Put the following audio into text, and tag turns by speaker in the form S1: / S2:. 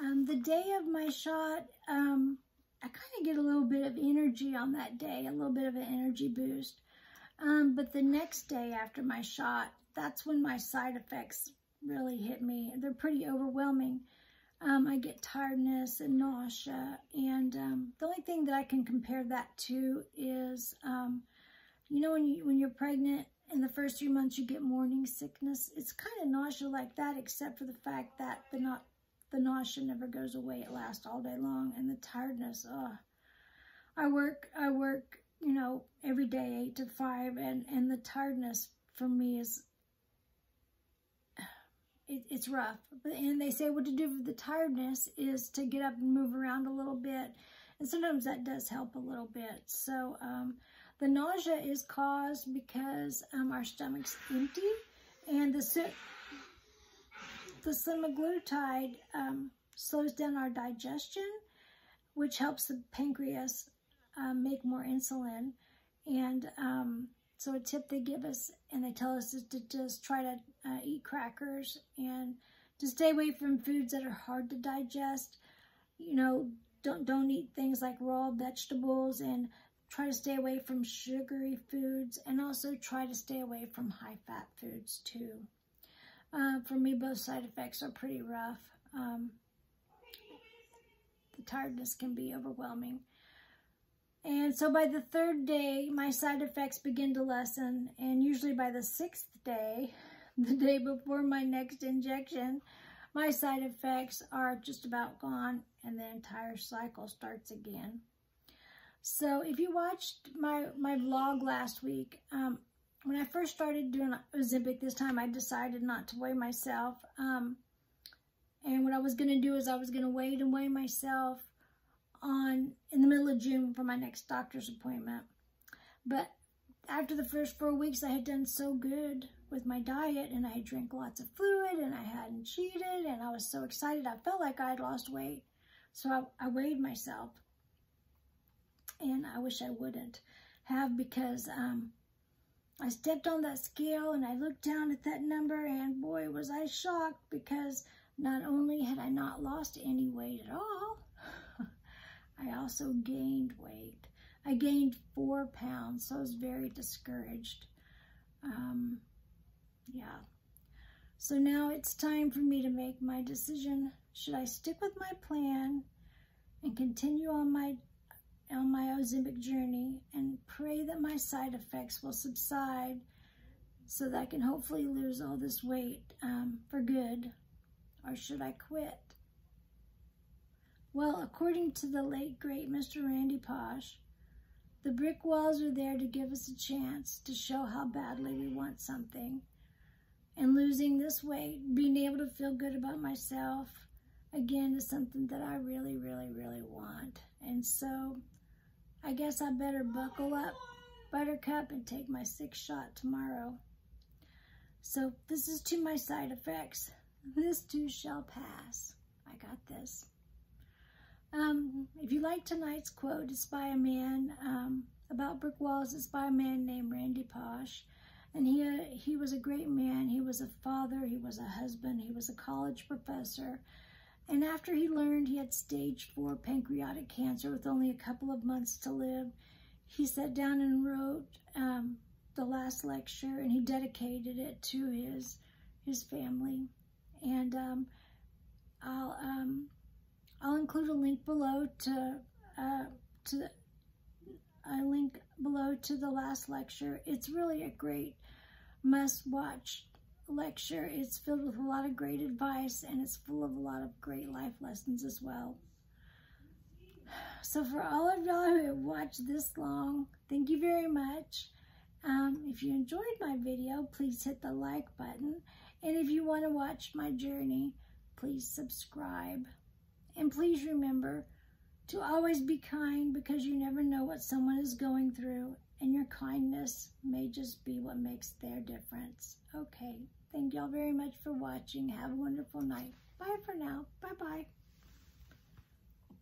S1: Um, the day of my shot, um, I kind of get a little bit of energy on that day, a little bit of an energy boost. Um, but the next day after my shot, that's when my side effects really hit me. They're pretty overwhelming. Um, I get tiredness and nausea. And um, the only thing that I can compare that to is, um, you know, when, you, when you're pregnant in the first three months, you get morning sickness. It's kind of nausea like that, except for the fact that the, not, the nausea never goes away. It lasts all day long. And the tiredness, oh, I work, I work, you know, every day, eight to five. And, and the tiredness for me is it, it's rough. And they say what to do for the tiredness is to get up and move around a little bit. And sometimes that does help a little bit. So um, the nausea is caused because um, our stomach's empty and the, the semaglutide um, slows down our digestion, which helps the pancreas um, make more insulin. And um, so a tip they give us and they tell us is to just try to uh, eat crackers and to stay away from foods that are hard to digest. You know, don't don't eat things like raw vegetables and try to stay away from sugary foods and also try to stay away from high fat foods too. Uh, for me, both side effects are pretty rough. Um, the tiredness can be overwhelming. And so by the third day, my side effects begin to lessen. And usually by the sixth day, the day before my next injection, my side effects are just about gone and the entire cycle starts again. So if you watched my, my vlog last week, um, when I first started doing Ozempic this time, I decided not to weigh myself. Um, and what I was going to do is I was going to wait and weigh myself on in the middle of June for my next doctor's appointment. But after the first four weeks, I had done so good with my diet and I had drank lots of fluid and I hadn't cheated and I was so excited. I felt like I had lost weight. So I, I weighed myself and I wish I wouldn't have because um, I stepped on that scale and I looked down at that number and boy was I shocked because not only had I not lost any weight at all, I also gained weight. I gained four pounds, so I was very discouraged. Um, yeah. So now it's time for me to make my decision. Should I stick with my plan and continue on my on my Ozempic journey pray that my side effects will subside so that I can hopefully lose all this weight um, for good? Or should I quit? Well, according to the late, great Mr. Randy Pausch, the brick walls are there to give us a chance to show how badly we want something. And losing this weight, being able to feel good about myself, again, is something that I really, really, really want. And so I guess I better buckle up, buttercup, and take my sixth shot tomorrow. So this is to my side effects. This too shall pass. I got this. Um, if you like tonight's quote, it's by a man um, about brick walls. It's by a man named Randy Pausch. And he, uh, he was a great man. He was a father. He was a husband. He was a college professor. And after he learned he had stage four pancreatic cancer with only a couple of months to live, he sat down and wrote um, the last lecture and he dedicated it to his, his family. And um, I'll, um, I'll include a link below to, uh, to a link below to the last lecture. It's really a great must-watch lecture. It's filled with a lot of great advice and it's full of a lot of great life lessons as well. So for all of y'all who have watched this long, thank you very much. Um, if you enjoyed my video, please hit the like button. And if you want to watch my journey, please subscribe. And please remember to always be kind because you never know what someone is going through and your kindness may just be what makes their difference. Okay, thank y'all very much for watching. Have a wonderful night. Bye for now. Bye-bye.